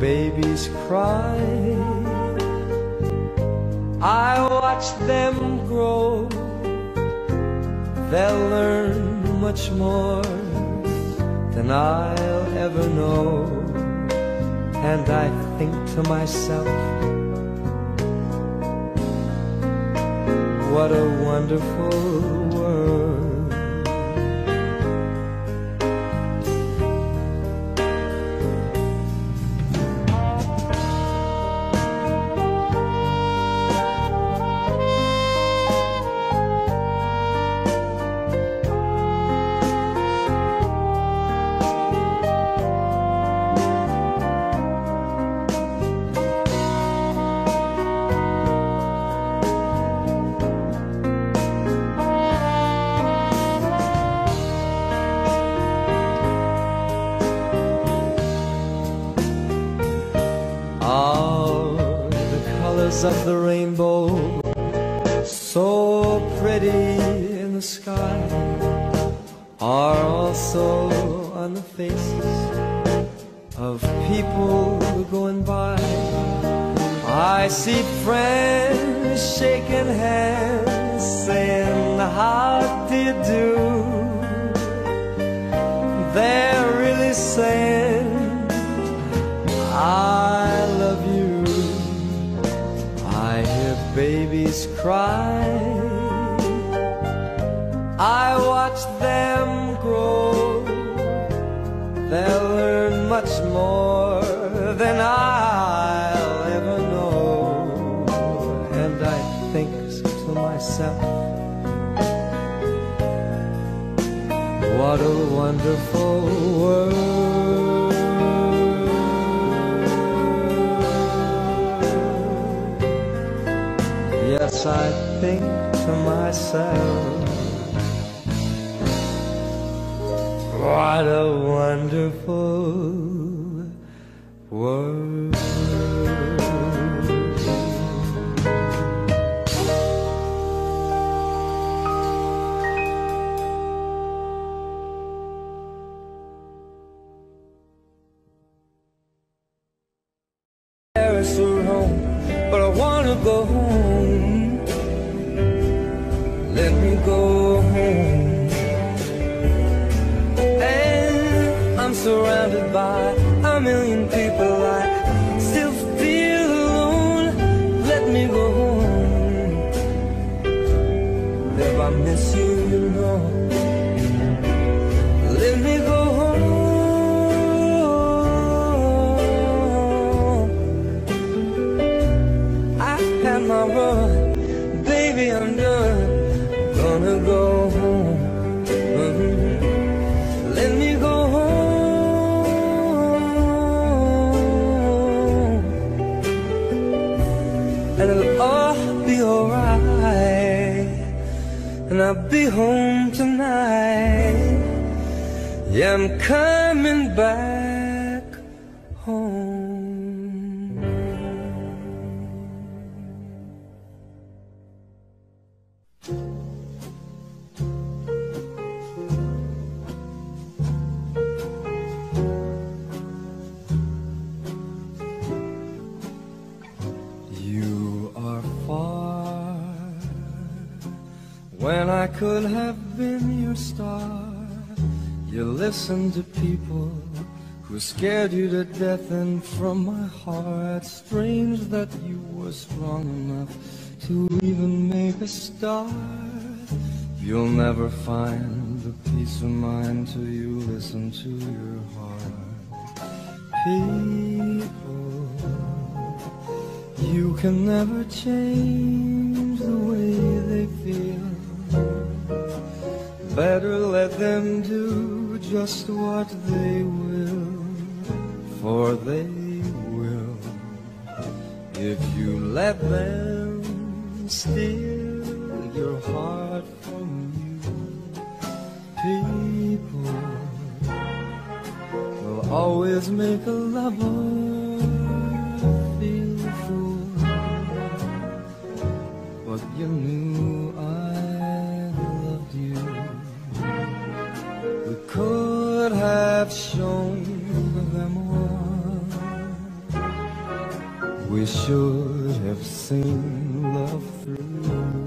babies cry. I watch them grow. They'll learn much more than I'll ever know. And I think to myself, what a wonderful were strong enough to even make a start. You'll never find the peace of mind till you listen to your heart. People, you can never change the way they feel. Better let them do just what they will, for they. If you let them steal your heart from you, people will always make a lover feel a fool. But you knew I loved you. We could have shown We should have seen love through.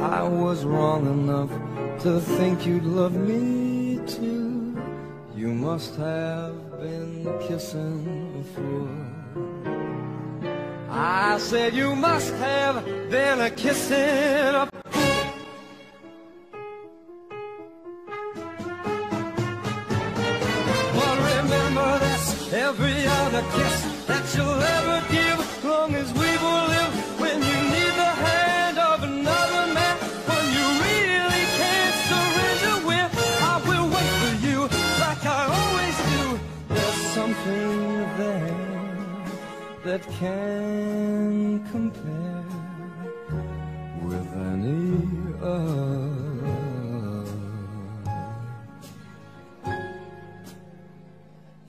I was wrong enough to think you'd love me too. You must have been kissing fool. I said you must have been a kissing a that can compare with any other.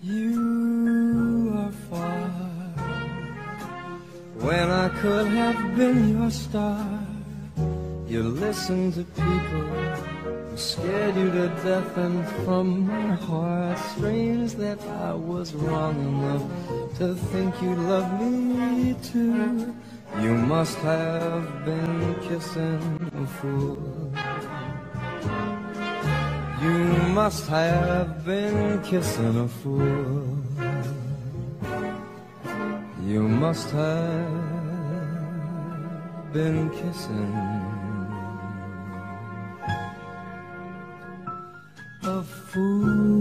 You are far when I could have been your star. You listen to people who scared you to death, and from my heart, strange that I was wrong enough to think you loved me too. You must have been kissing a fool. You must have been kissing a fool. You must have been kissing a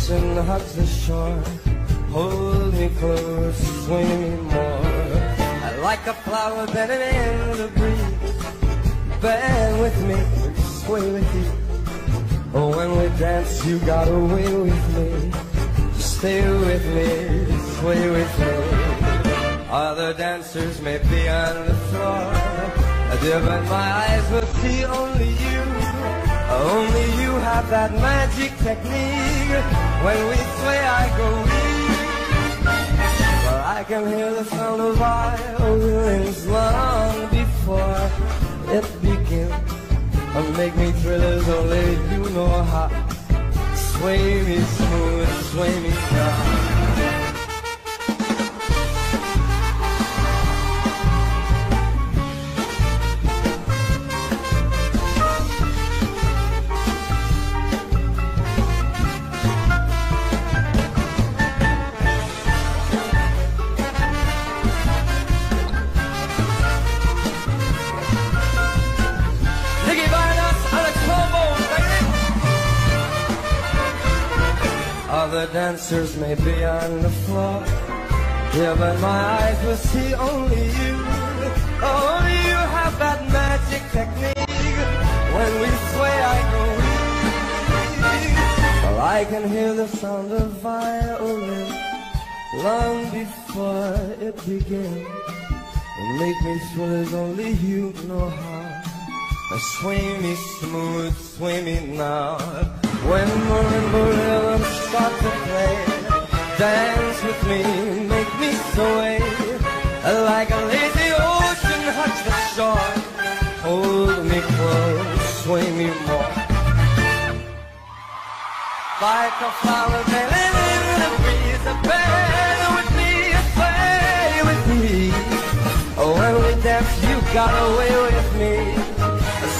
boats and hugs the shore. Hold me close, swing me more. I like a flower better in the breeze. Bear with me, sway with you. Oh, when we dance, you got away with me. Stay with me, sway with me. Other dancers may be on the floor, but my eyes will see only. Only you have that magic technique. When we play, I go weak. Well, I can hear the sound of violins long before it begins. And make me thrillers only you know how. Sway me smooth, sway me down. Dancers may be on the floor. Yeah, but my eyes will see only you. Only you have that magic technique. When we sway, I go weak. Well, I can hear the sound of violin long before it begins. And make me thrill as only you know how. Uh, Sway me smooth, sway me now. When marimba rhythms start to play, dance with me, make me sway. Like a lazy ocean hugs the shore. Hold me close, sway me more. Like a flower bending in the breeze, a with me, sway with me. Oh, when we dance, you got away with me.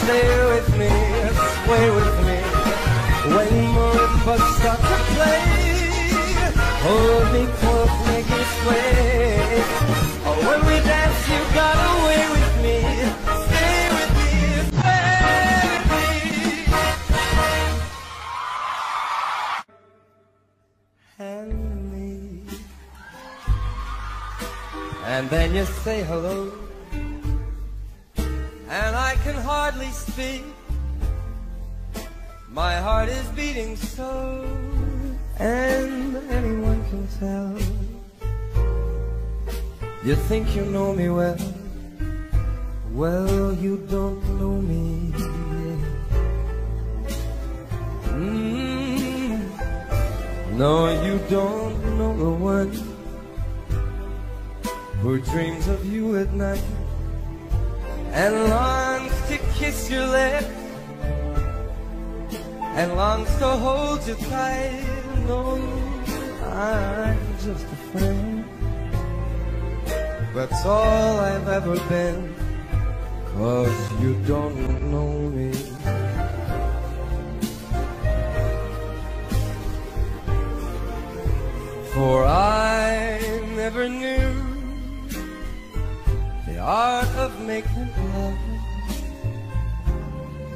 Stay with me, sway with me. When start to play, hold me close, make me sway. Oh, when we dance, you got away with me. Stay with me, me. Hand me, and then you say hello and I can hardly speak. My heart is beating so, and anyone can tell. You think you know me well, well, you don't know me. Mm, no, you don't know the one who dreams of you at night and longs to kiss your lips and longs to hold you tight. No, I'm just a friend. That's all I've ever been. Cause you don't know me. For I never knew the art of making love.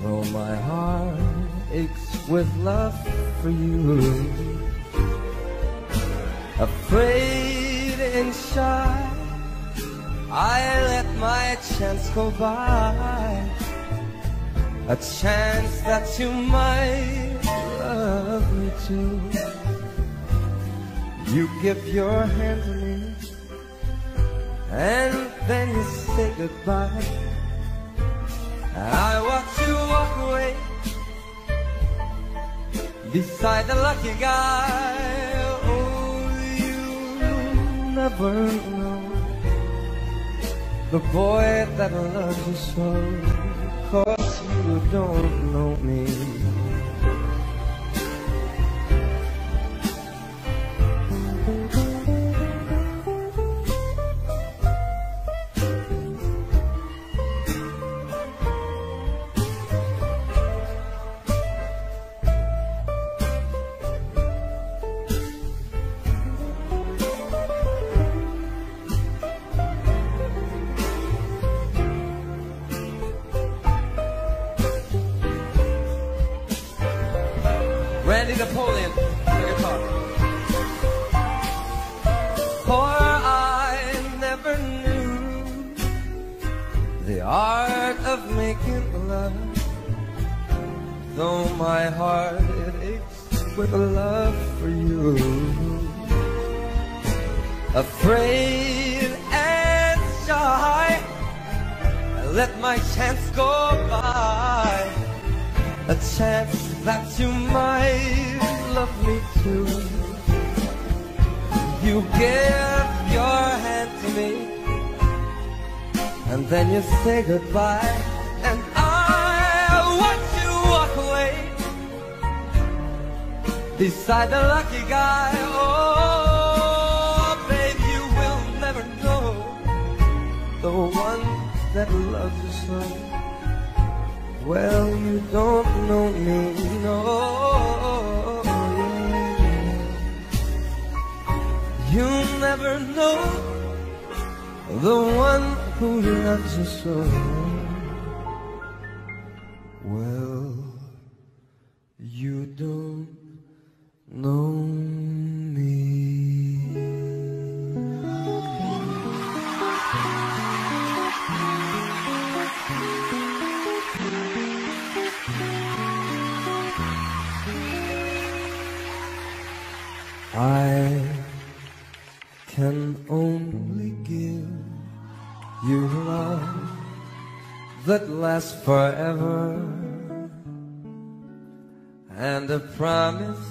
Though my heart aches with love for you. Afraid and shy, I let my chance go by. A chance that you might love me too. You give your hand to me and then you say goodbye. I watch you walk away beside the lucky guy. Oh, you never know the boy that loves you so. Cause you don't know me. I can only give you love that lasts forever and a promise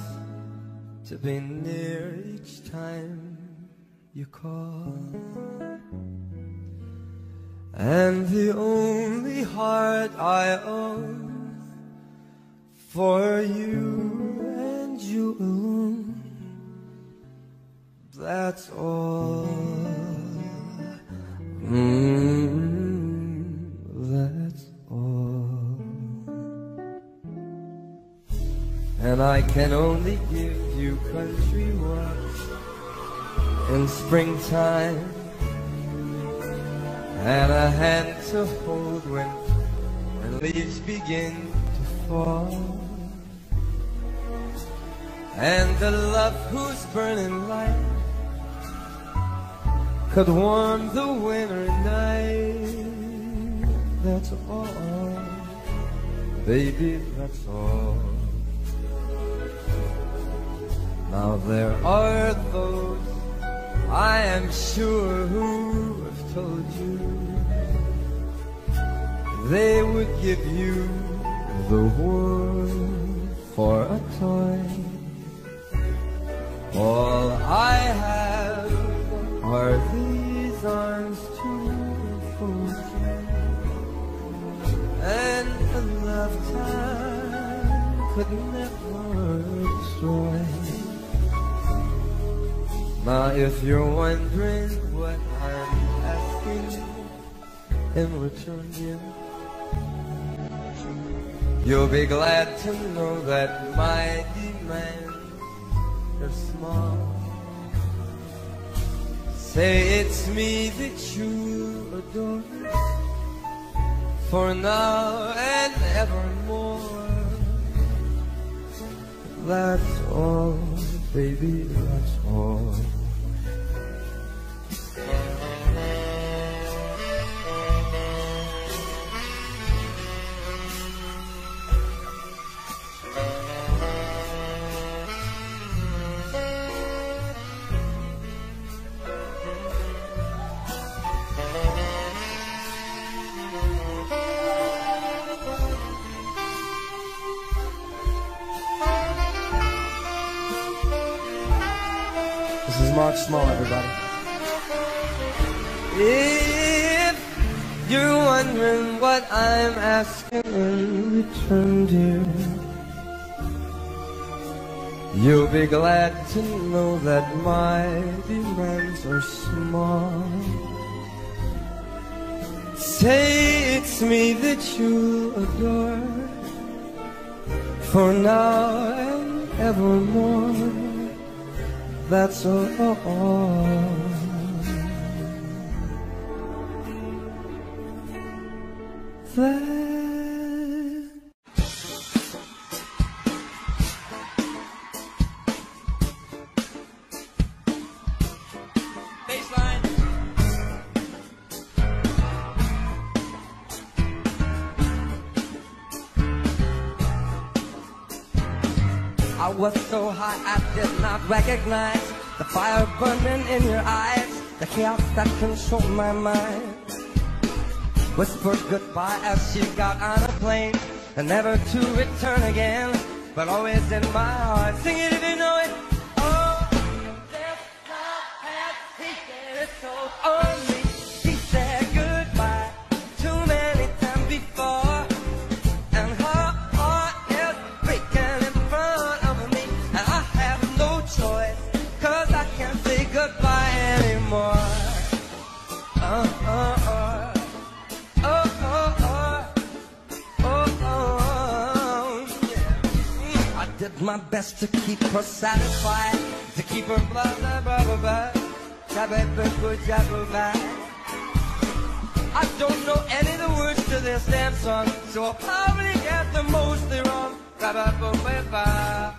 to be near each time you call. And the only heart I own for you and you alone. That's all. Mm, that's all. And I can only give you country walks in springtime and a hand to hold when, when leaves begin to fall. And the love whose burning light could warm the winter night. That's all, baby, that's all. Now there are those I am sure who have told you they would give you the world for a toy. All I have are these arms to you, and a lifetime could never destroy. Now, if you're wondering what I'm asking in return, dear, you'll be glad to know that my demands are small. Say it's me that you adore for now and evermore. That's all, baby, that's all. Small, everybody. If you're wondering what I'm asking in return, dear, you'll be glad to know that my demands are small. Say it's me that you adore for now and evermore. That's all. Recognize the fire burning in your eyes, the chaos that controlled my mind. Whispered goodbye as she got on a plane, and never to return again, but always in my heart. Sing it if you know my best to keep her satisfied, to keep her blah, blah, blah, blah, blah. I don't know any of the words to this damn song, so I'll probably get the mostly wrong. Ba, ba, ba, ba, ba.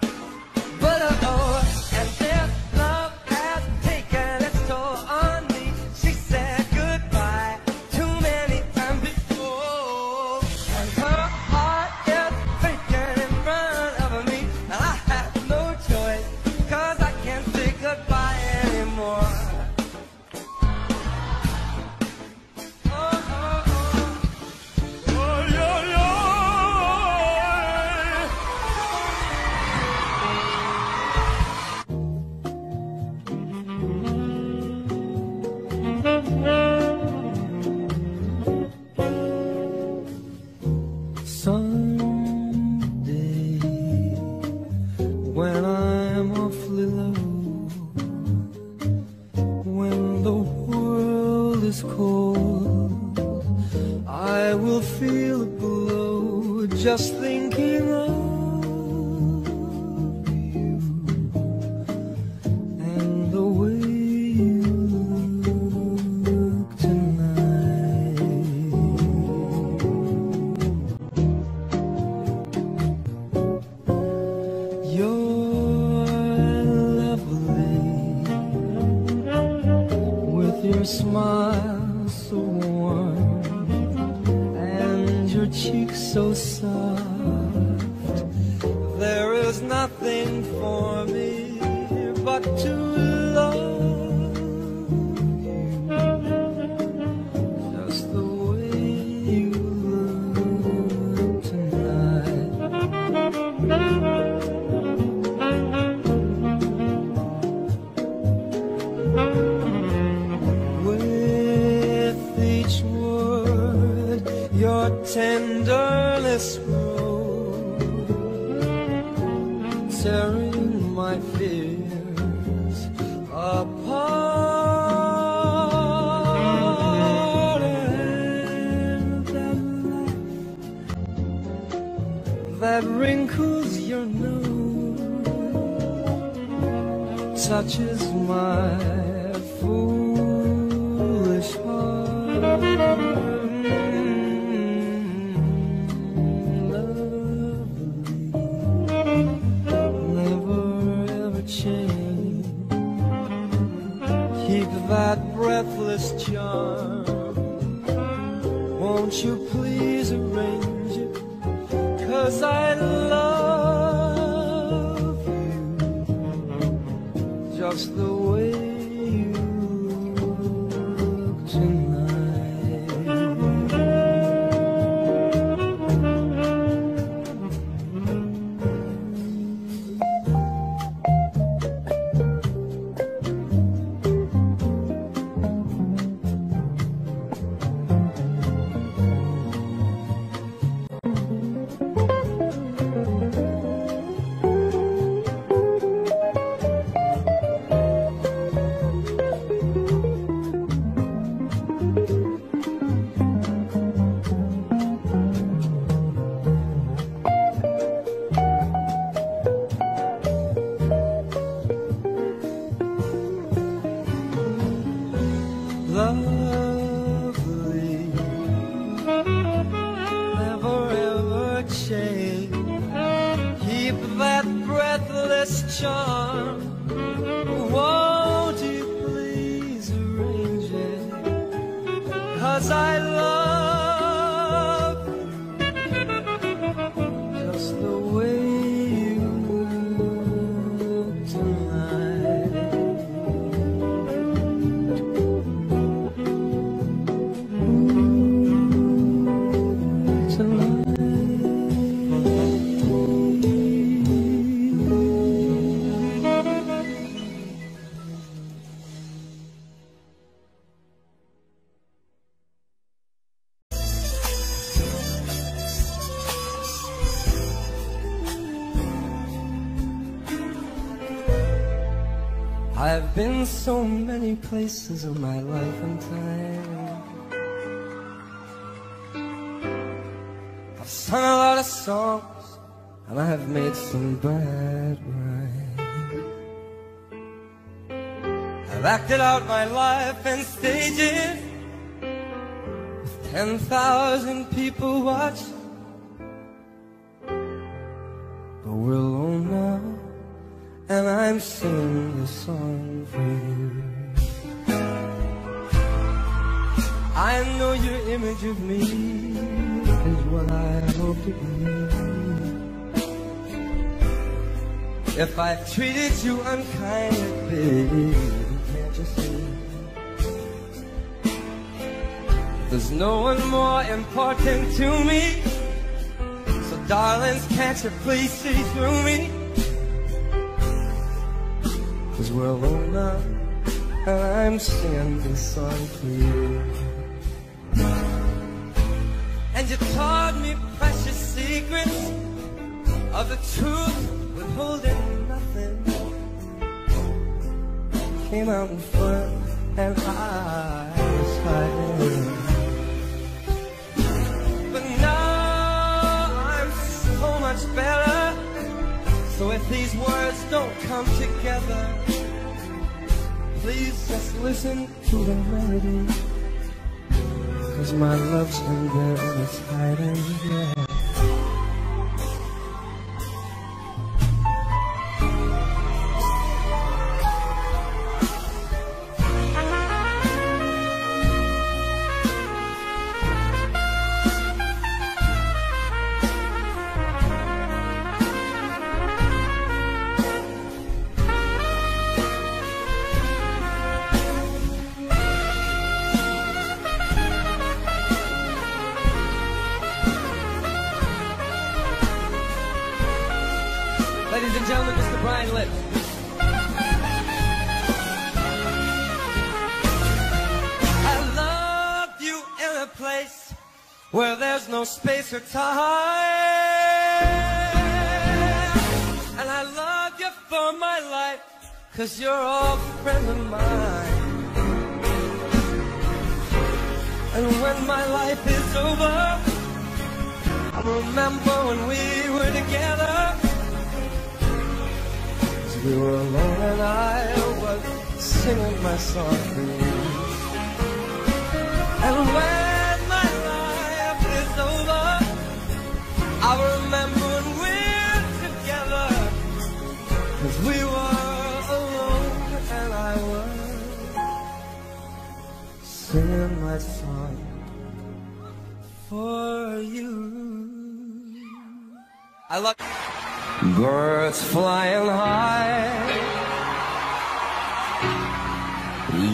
that breathless charm. Won't you please arrange it? Cause I love you just the so many places in my life and time. I've sung a lot of songs And I have made some bad rhymes. I've acted out my life in stages With ten thousand people watching. I'm this song for you. I know your image of me is what I hope to be. If I've treated you unkindly, baby, can't you see? There's no one more important to me. So darlings, can't you please see through me? Cause we're alone now, and I'm singing this song for you. And you taught me precious secrets of the truth, withholding nothing. Came out in front, and I was hiding. But now I'm so much better. So if these words don't come together, please just listen to the melody. Cause my love's in there and it's hiding, yeah. And when my life is over, I remember we're together. We were alone and I was singing my song for you. I love Birds flying high.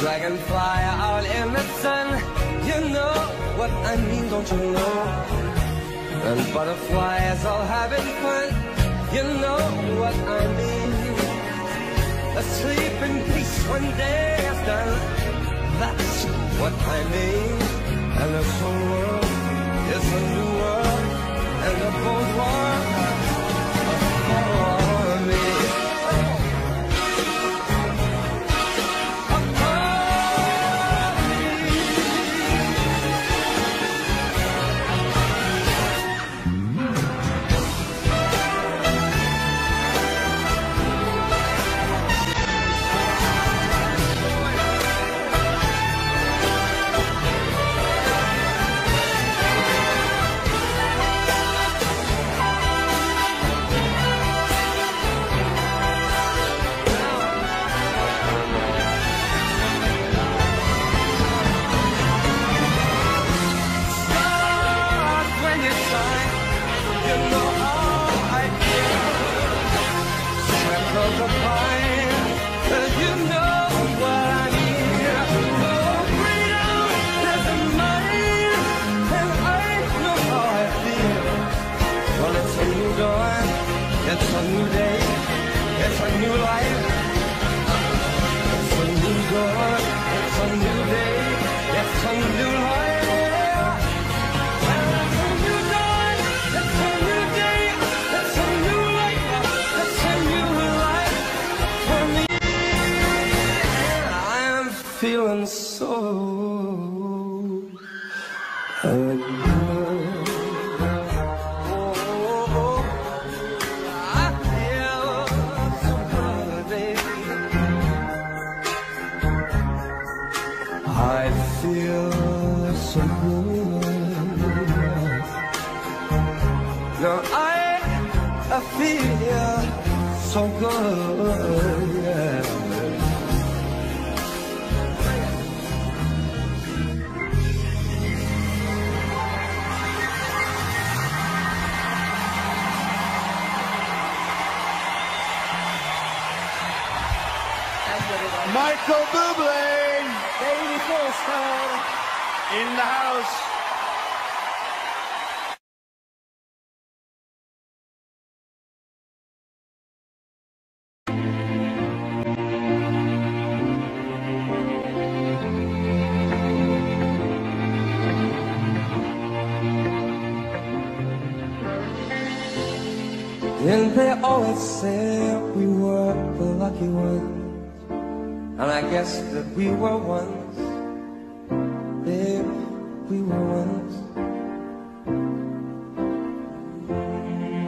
dragonfly out in the sun. You know what I mean, don't you know? And butterflies all having fun. You know what I mean. Asleep in peace one day after done. That's what I mean. And this whole world is a new world, and the both world And they always say we were the lucky ones. And I guess that we were once. Babe, we were once.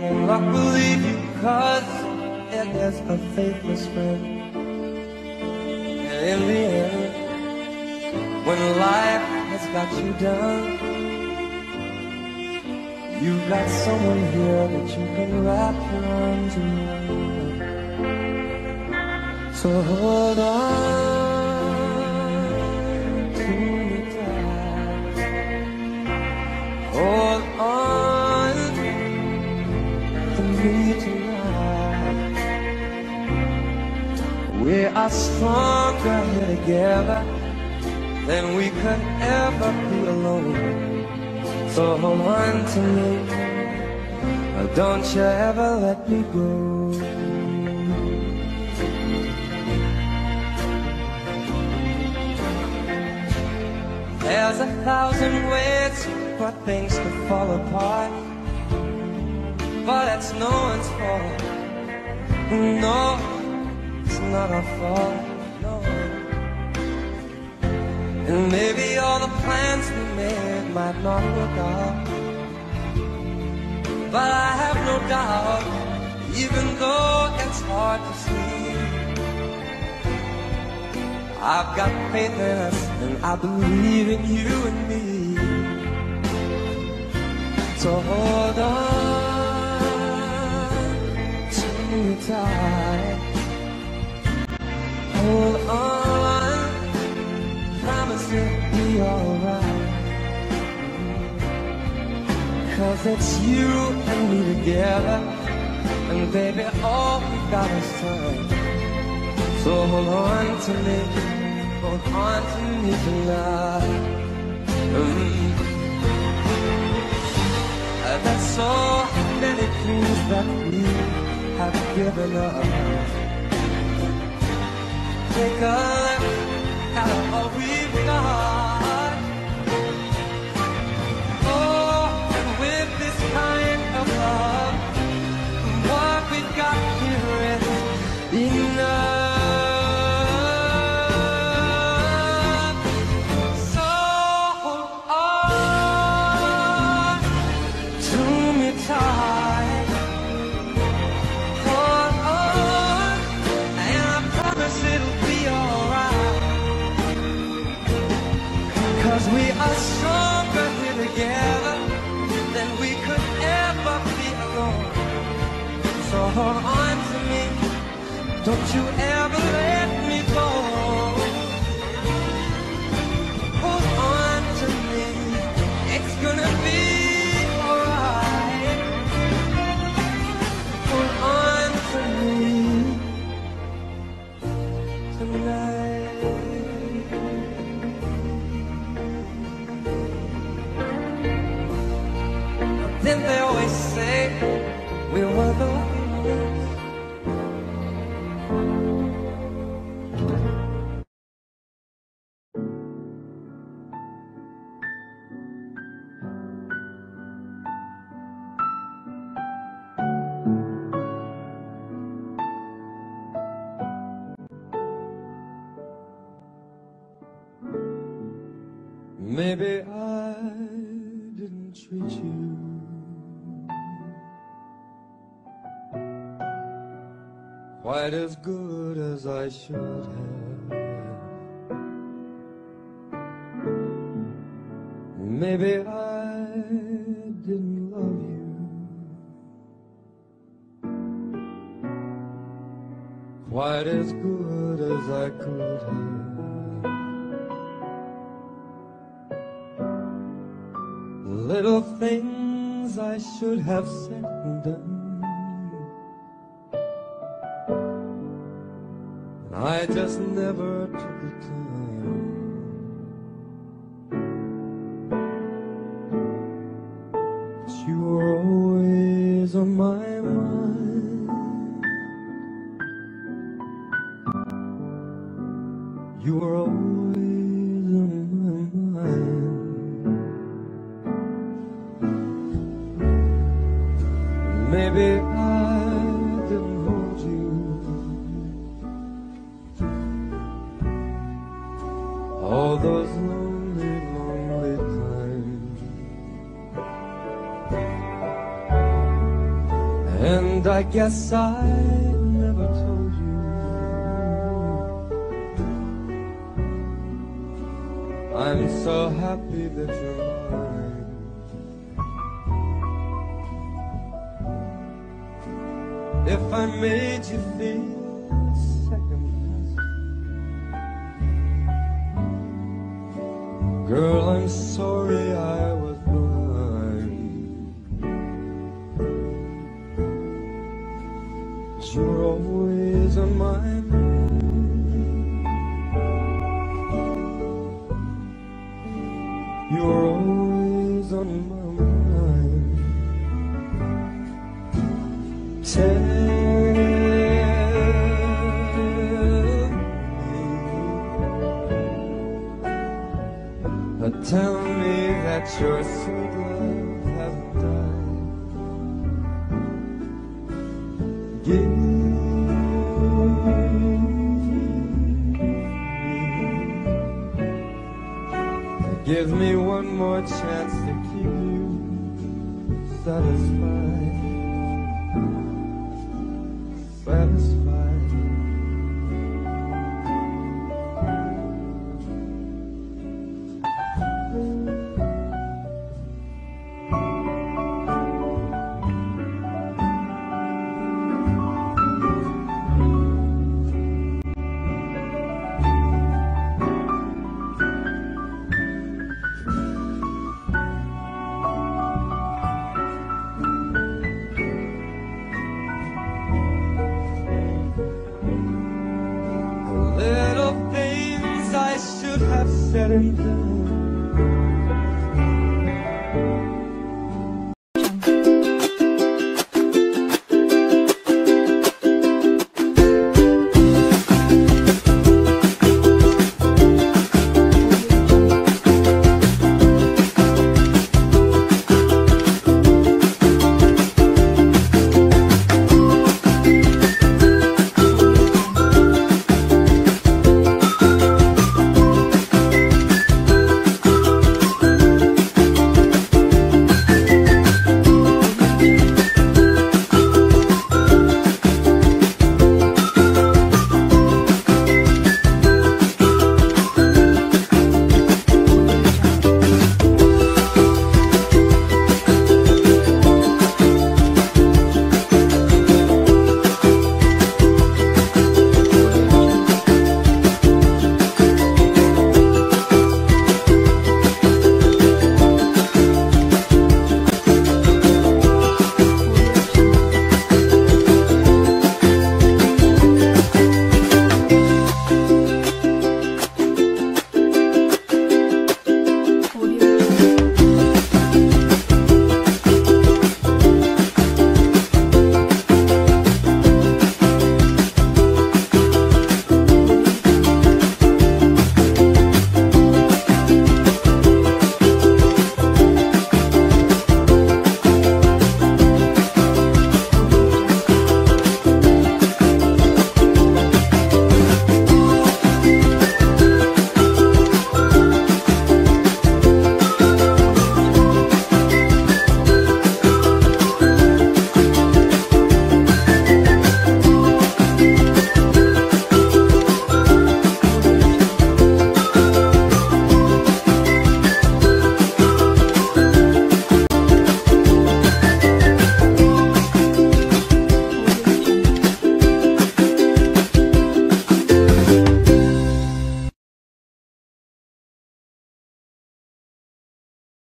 And luck will leave you cause it is a faithless friend. And in the end, when life has got you down, You've got someone here that you can wrap your arms around. So hold on to me tight. Hold on to me tonight. We are stronger here together than we could ever be alone. So hold on to me, oh, don't you ever let me go. There's a thousand ways for things to fall apart, but it's no one's fault. No, it's not our fault. And maybe all the plans we made might not work out. But I have no doubt, even though it's hard to see, I've got faith in us and I believe in you and me. So hold on to me tight. Hold on be alright. Cause it's you and me together. And baby, all we got is time. So hold on to me, hold on to me tonight. Mm. Uh, There's so many things that we have given up. Take a look heart Maybe I didn't treat you quite as good as I should have. Maybe I didn't love you quite as good as I could have. Little things I should have said and done. And I just never took the time. Yes, I better than